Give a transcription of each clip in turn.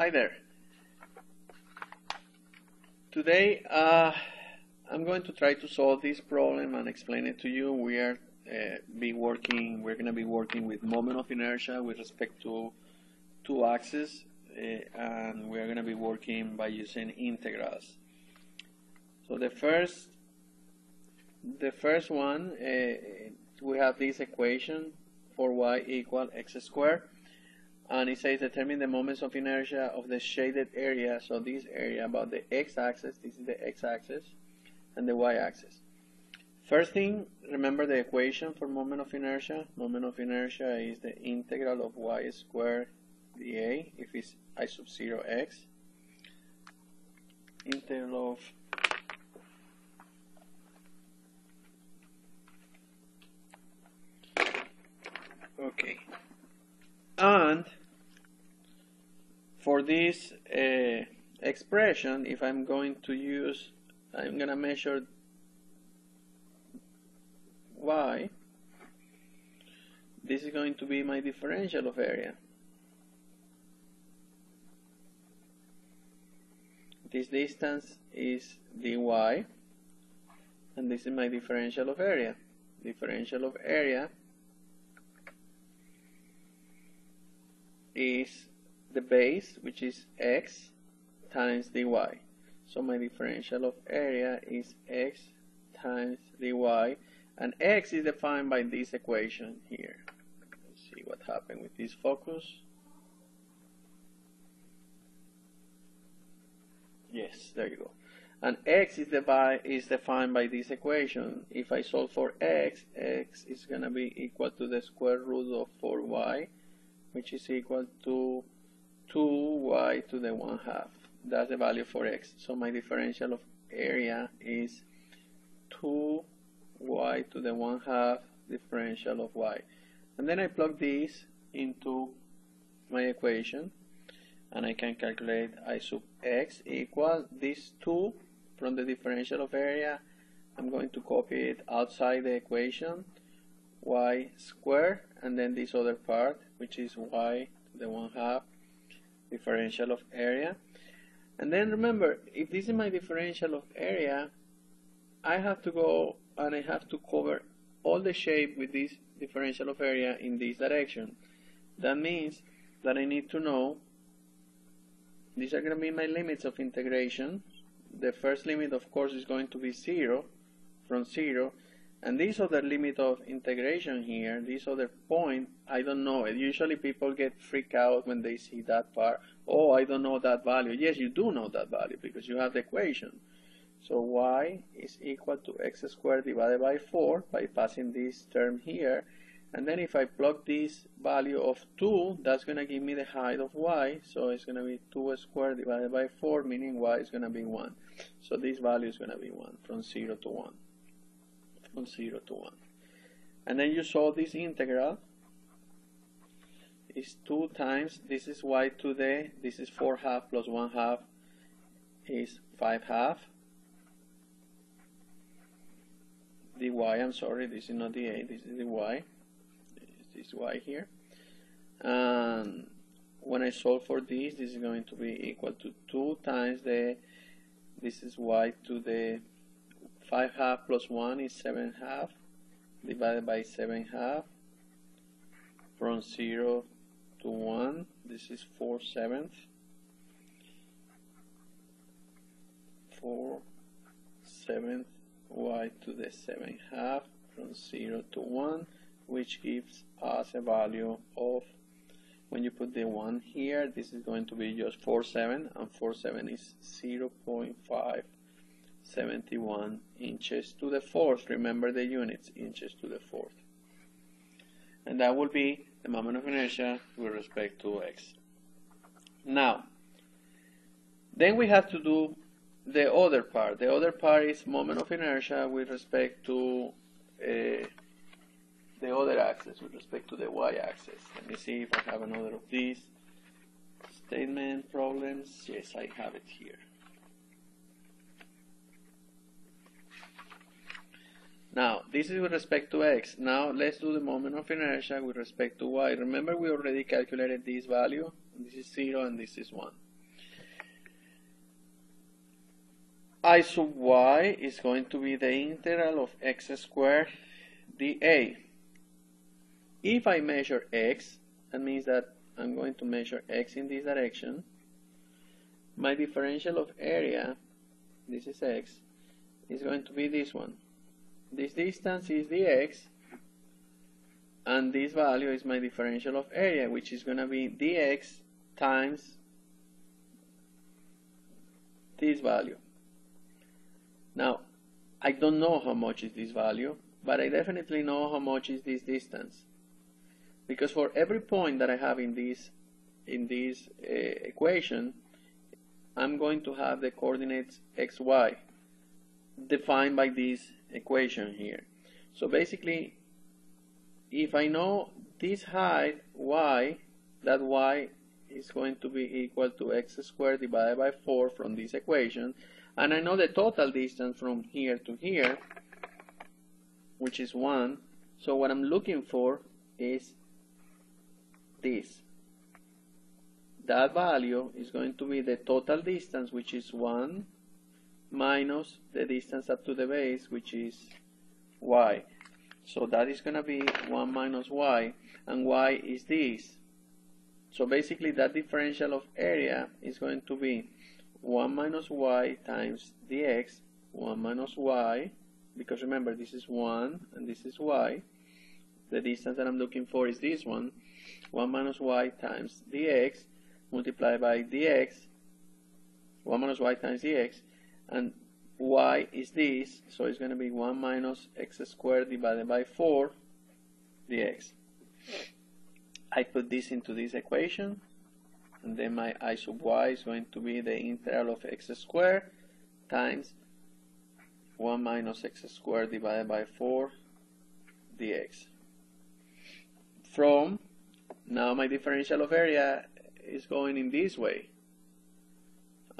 Hi there. Today uh, I'm going to try to solve this problem and explain it to you. We are uh, be working. We're going to be working with moment of inertia with respect to two axes, uh, and we're going to be working by using integrals. So the first, the first one, uh, we have this equation for y equal x squared and it says determine the moments of inertia of the shaded area so this area about the x-axis this is the x-axis and the y-axis. First thing remember the equation for moment of inertia. Moment of inertia is the integral of y squared dA if it's i sub 0 x. Integral of okay and for this uh, expression, if I'm going to use, I'm going to measure y, this is going to be my differential of area. This distance is dy, and this is my differential of area. Differential of area is the base, which is x times dy. So my differential of area is x times dy, and x is defined by this equation here. Let's see what happened with this focus. Yes, there you go. And x is, is defined by this equation. If I solve for x, x is going to be equal to the square root of 4y, which is equal to 2y to the 1 half. That's the value for x. So my differential of area is 2y to the 1 half differential of y. And then I plug this into my equation and I can calculate I sub x equals this 2 from the differential of area. I'm going to copy it outside the equation y squared and then this other part which is y to the 1 half differential of area. And then remember, if this is my differential of area, I have to go and I have to cover all the shape with this differential of area in this direction. That means that I need to know these are going to be my limits of integration. The first limit, of course, is going to be 0 from 0 and this other limit of integration here, this other point, I don't know it. Usually people get freaked out when they see that part. Oh, I don't know that value. Yes, you do know that value because you have the equation. So y is equal to x squared divided by 4 by passing this term here. And then if I plug this value of 2, that's going to give me the height of y. So it's going to be 2 squared divided by 4, meaning y is going to be 1. So this value is going to be 1, from 0 to 1 from 0 to 1. And then you solve this integral is 2 times, this is y to the, this is 4 half plus 1 half is 5 half. dy, I'm sorry, this is not the a, this is the y. This is y here. And when I solve for this, this is going to be equal to 2 times the, this is y to the 5 half plus 1 is 7 half divided by 7 half from 0 to 1 this is 4 sevenths. 4 seventh y to the 7 half from 0 to 1 which gives us a value of when you put the 1 here this is going to be just 4 7 and 4 7 is 0 0.5 71 inches to the fourth. Remember the units, inches to the fourth. And that will be the moment of inertia with respect to x. Now, then we have to do the other part. The other part is moment of inertia with respect to uh, the other axis, with respect to the y-axis. Let me see if I have another of these statement problems. Yes, I have it here. Now, this is with respect to x. Now, let's do the moment of inertia with respect to y. Remember, we already calculated this value. This is 0 and this is 1. I sub y is going to be the integral of x squared dA. If I measure x, that means that I'm going to measure x in this direction. My differential of area, this is x, is going to be this one. This distance is dx, and this value is my differential of area, which is going to be dx times this value. Now, I don't know how much is this value, but I definitely know how much is this distance. Because for every point that I have in this, in this uh, equation, I'm going to have the coordinates xy defined by this equation here. So basically, if I know this height y, that y is going to be equal to x squared divided by 4 from this equation, and I know the total distance from here to here, which is 1. So what I'm looking for is this. That value is going to be the total distance, which is 1 minus the distance up to the base, which is y. So that is going to be 1 minus y, and y is this. So basically that differential of area is going to be 1 minus y times dx, 1 minus y because remember this is 1 and this is y the distance that I'm looking for is this one 1 minus y times dx multiplied by dx 1 minus y times dx and y is this so it's going to be 1 minus x squared divided by 4 dx I put this into this equation and then my i sub y is going to be the integral of x squared times 1 minus x squared divided by 4 dx. From, now my differential of area is going in this way.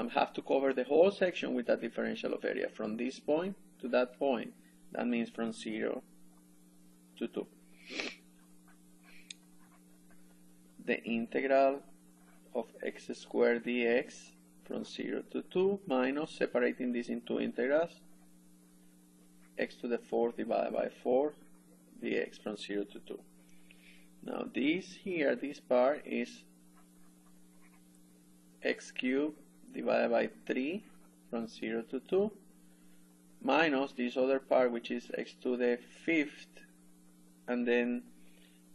Have to cover the whole section with that differential of area from this point to that point. That means from 0 to 2. The integral of x squared dx from 0 to 2 minus separating this into integrals x to the fourth divided by 4 dx from 0 to 2. Now this here, this part is x cubed divided by 3 from 0 to 2 minus this other part which is x to the fifth and then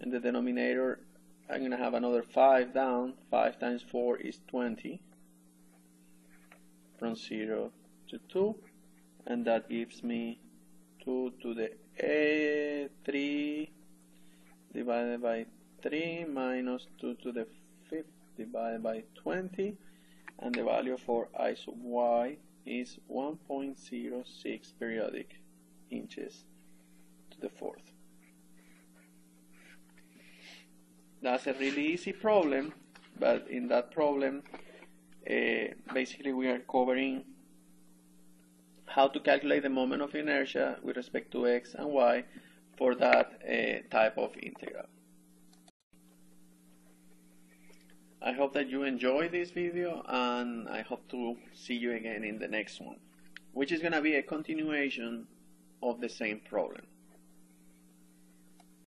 in the denominator I'm going to have another 5 down. 5 times 4 is 20 from 0 to 2 and that gives me 2 to the a 3 divided by 3 minus 2 to the 5th divided by 20 and the value for i sub y is 1.06 periodic inches to the fourth. That's a really easy problem, but in that problem, uh, basically we are covering how to calculate the moment of inertia with respect to x and y for that uh, type of integral. I hope that you enjoy this video and I hope to see you again in the next one, which is going to be a continuation of the same problem.